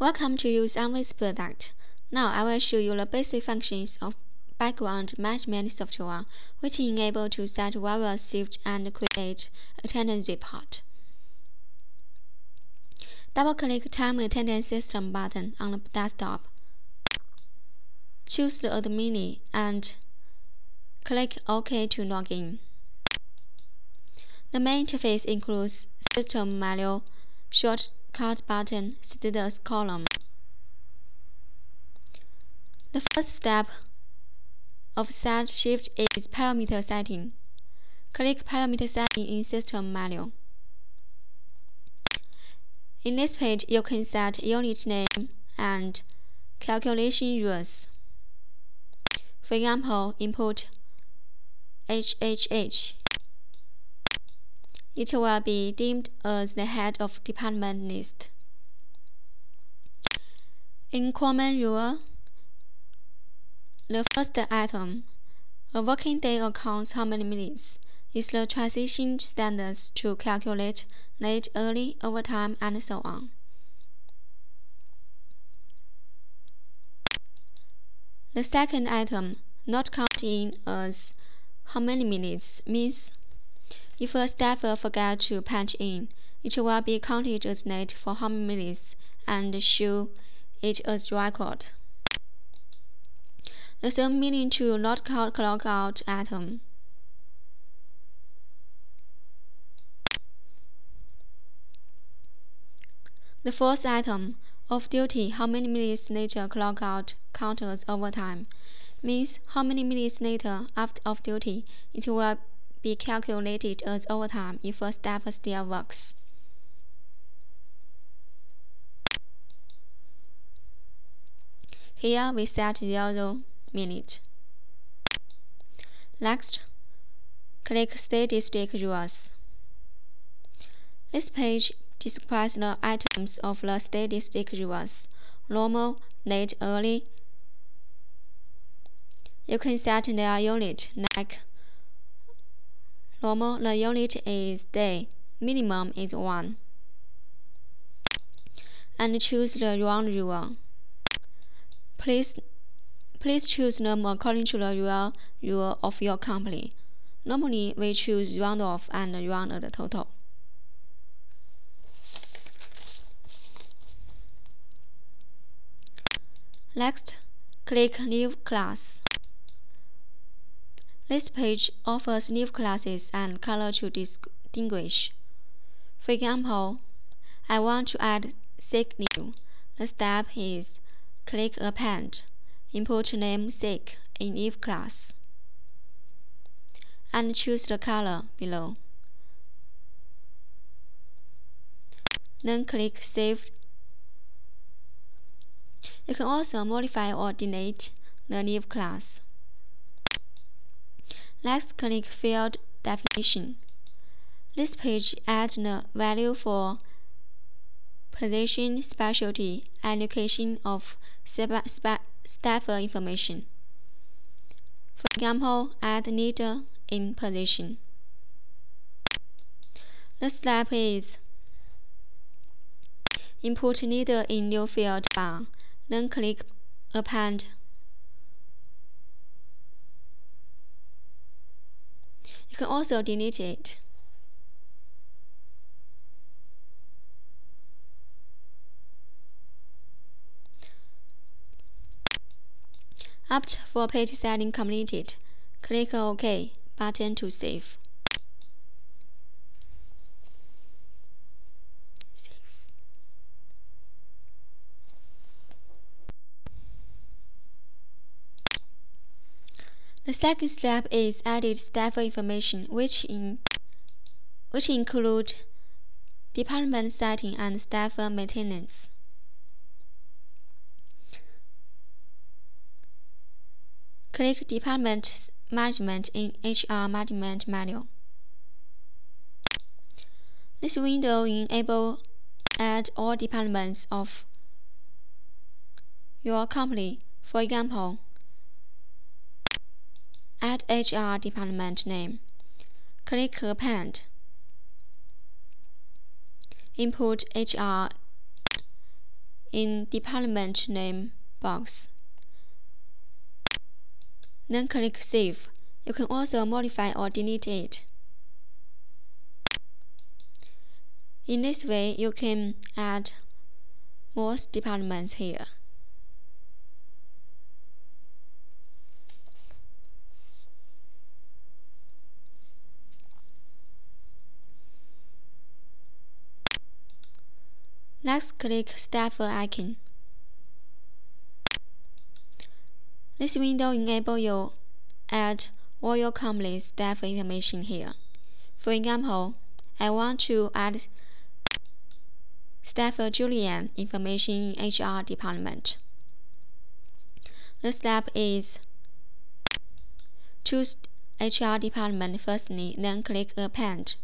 Welcome to use Anviz product. Now I will show you the basic functions of background management software, which enable to set various shift and create attendance report. Double-click Time Attendance System button on the desktop. Choose the admin and click OK to log in. The main interface includes System Menu, Shortcut button, Status column. The first step of set shift is parameter setting. Click Parameter setting in System menu. In this page, you can set unit name and calculation rules. For example, input HHH. It will be deemed as the head of department list. In common rule, the first item, a working day accounts how many minutes, is the transition standards to calculate late, early, overtime, and so on. The second item, not counting as how many minutes, means if a staffer forgot to punch in, it will be counted as late for how many minutes and show it as record. The same meaning to not clock out item. The fourth item, of duty, how many minutes later clock out counters overtime, means how many minutes later after off duty it will be calculated as overtime if a staff still works. Here we set 0 minute. Next, click Statistic Rules. This page describes the items of the statistic rules. Normal, late, early. You can set their unit, like normal, the unit is day, minimum is 1. And choose the round rule. Please Please choose them according to the rule, rule of your company. Normally, we choose round off and round the total. Next, click New Class. This page offers new classes and color to distinguish. For example, I want to add sick new. The step is click Append input name sick in if class and choose the color below. Then click Save. You can also modify or delete the leave class. Next, click Field Definition. This page adds the value for position, specialty, allocation of staff information. For example, add leader in position. The step is input leader in new field bar, then click append. You can also delete it. After for page setting completed, click OK button to save. The second step is edit staff information, which in which include department setting and staff maintenance. Click Department Management in HR Management menu. This window enable add all departments of your company. For example, add HR department name. Click Append. Input HR in department name box. Then click Save. You can also modify or delete it. In this way, you can add more departments here. Next, click Staffer icon. This window enable you add all your company staff information here. For example, I want to add Staffer Julian information in HR department. The step is choose HR department firstly, then click Append.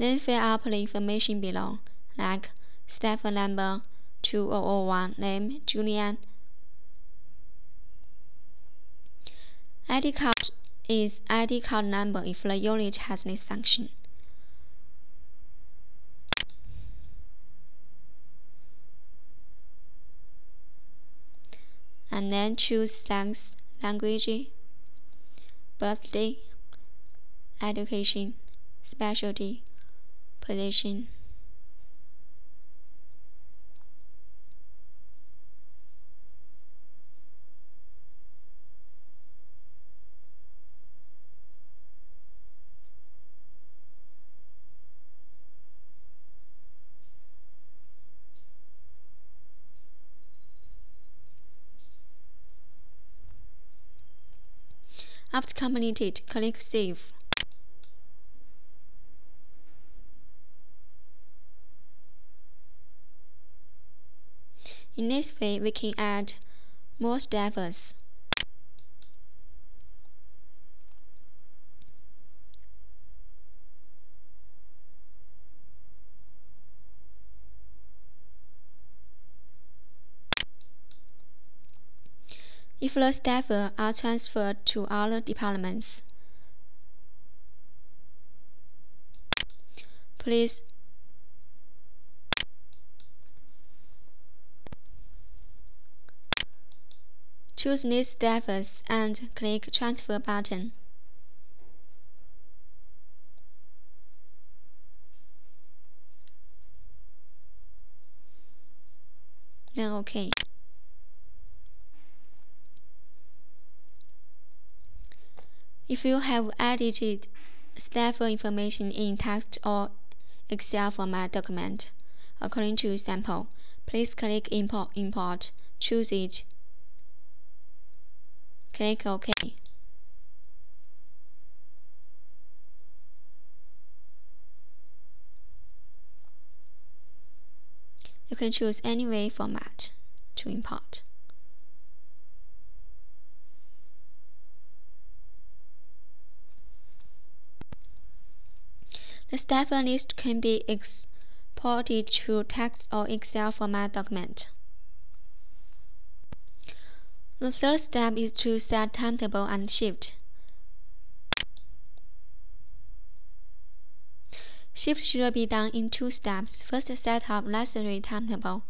Then fill up the information below, like staff number 2001, name Julian. ID card is ID card number if the unit has this function. And then choose sex, language, birthday, education, specialty, position After completed, click Save. In this way, we can add more staffers. If the staffers are transferred to other departments, please Choose List Status and click Transfer button. Then OK. If you have edited staff information in text or Excel format document, according to sample, please click Import, import choose it Click OK. You can choose any way format to import. The staffer list can be exported to text or Excel format document. The third step is to set timetable and shift. Shift should be done in two steps. First, set up necessary timetable.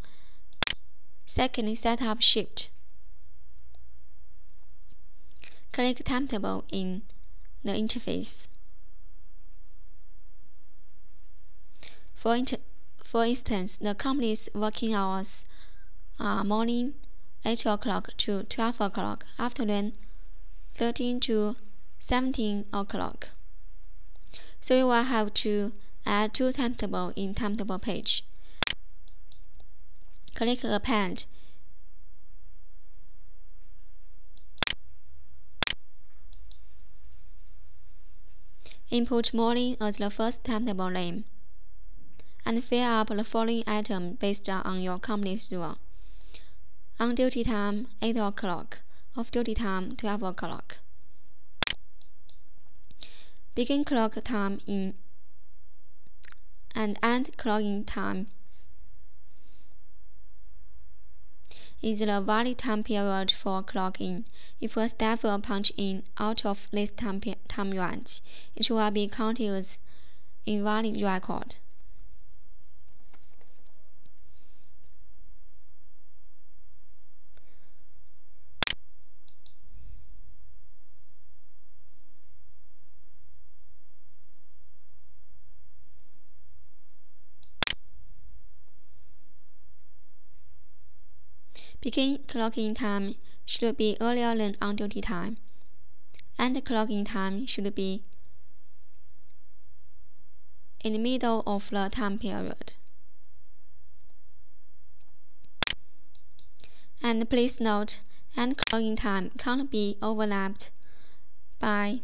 Second, set up shift. Click Timetable in the interface. For, inter for instance, the company's working hours are morning 8 o'clock to 12 o'clock, afternoon 13 to 17 o'clock. So you will have to add two timetables in timetable page. Click Append. Input morning as the first timetable name and fill up the following item based on your company's rule. On duty time 8 o'clock. Off duty time 12 o'clock. Begin clock time in and end clocking time is the valid time period for clocking. If a staff will punch in out of this time, time range, it will be counted as invalid record. Begin clocking time should be earlier than on-duty time. End clocking time should be in the middle of the time period. And please note, end clocking time can't be overlapped by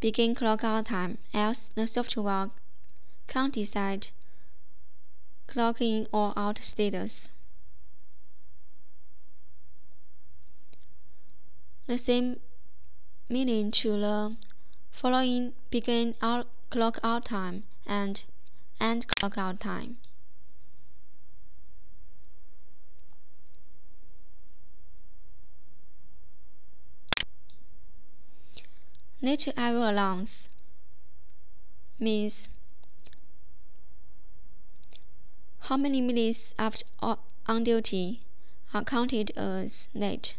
begin clock out time, else the software can't decide clocking or out status. The same meaning to the following begin out clock out time and end clock out time. Nature error allowance means how many minutes after uh, on duty are counted as late.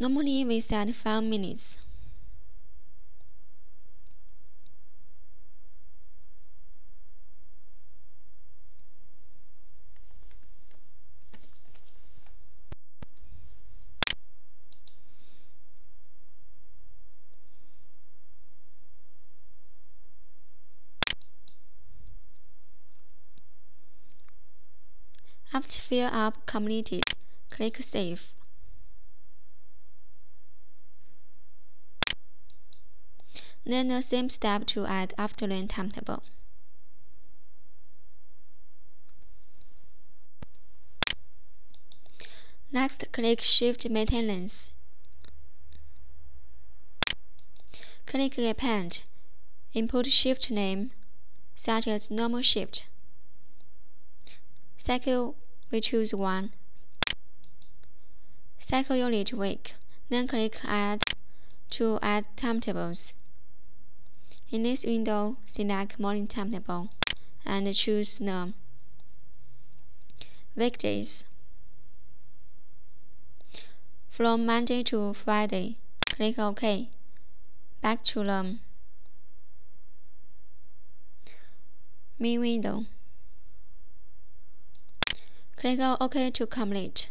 Normally we set 5 minutes. After fill up completed, click Save. Then the same step to add afternoon timetable. Next, click Shift Maintenance. Click Append. Input shift name, such as normal shift. Cycle, we choose 1. Cycle unit week. Then click Add to add timetables. In this window, select Morning Timetable and choose the weekdays. From Monday to Friday, click OK. Back to the main window. Click on OK to complete.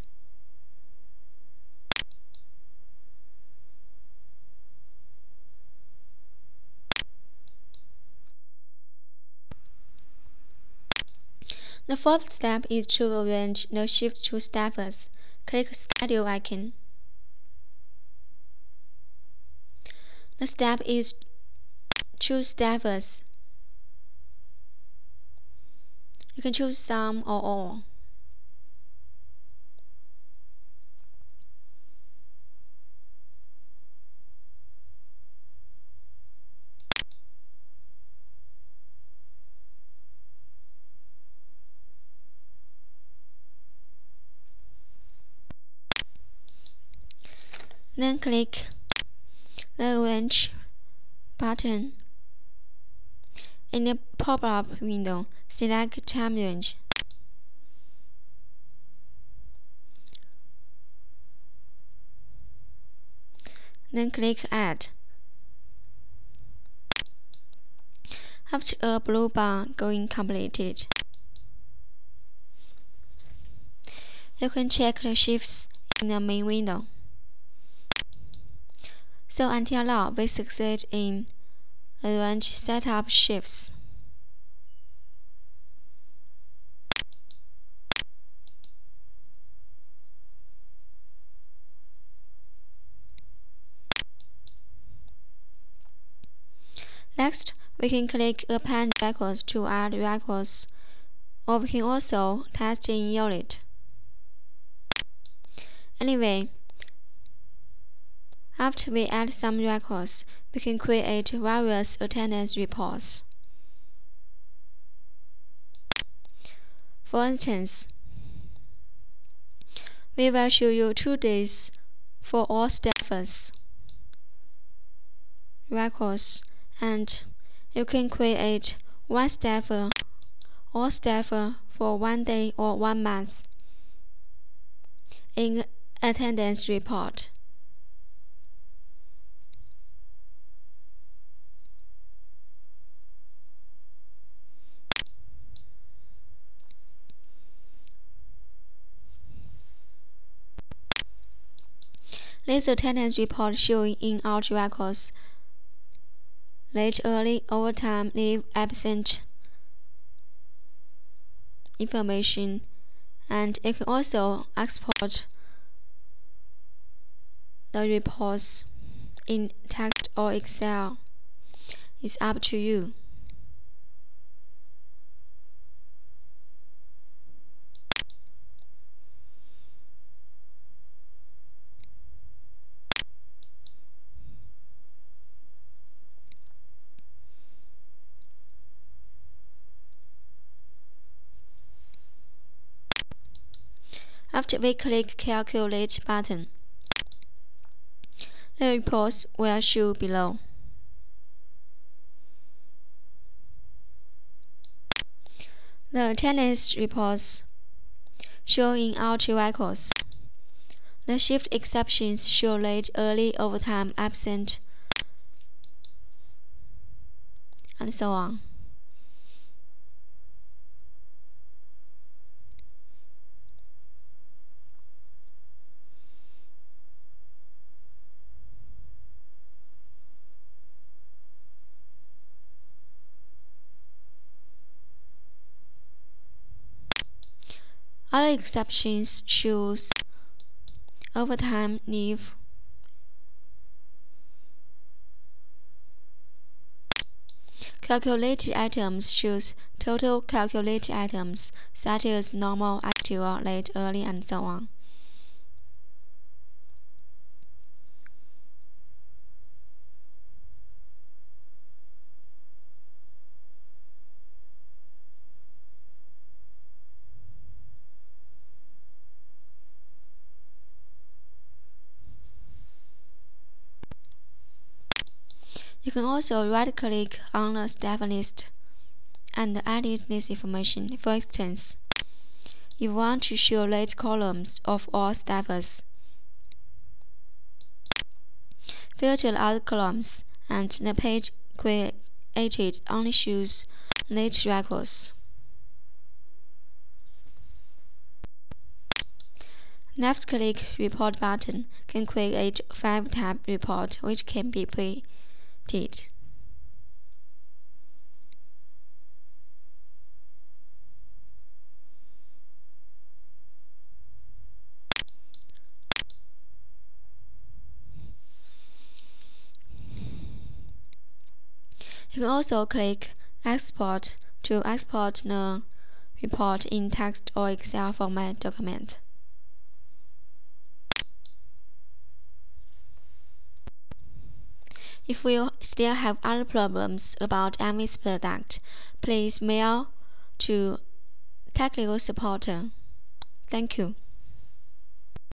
The fourth step is to arrange the shift to staffers. Click Schedule icon. The step is choose staffers. You can choose some or all. Then click the Arrange button. In the pop-up window, select Time Range. Then click Add. After a blue bar going completed, you can check the shifts in the main window. So until now, we succeed in arrange setup shifts. Next, we can click Append Records to add records, or we can also test in unit. Anyway, after we add some records, we can create various attendance reports. For instance, we will show you two days for all staffers records and you can create one staffer or staffer for one day or one month in attendance report. This attendance report showing in out records late, early, overtime, leave, absent information and you can also export the reports in text or Excel. It's up to you. After we click Calculate button, the reports will show below. The attendance reports show in out records. The shift exceptions show late, early, overtime, absent, and so on. Other exceptions choose overtime leave. Calculated items choose total calculated items such as normal, actual, late, early, and so on. You can also right-click on the staff list and edit this information. For instance, you want to show late columns of all staffers, filter other columns, and the page created only shows late records. Left-click Report button can create 5-tab report which can be pre You can also click Export to export the report in text or Excel format document. If you still have other problems about Anviz product, please mail to technical support. Thank you.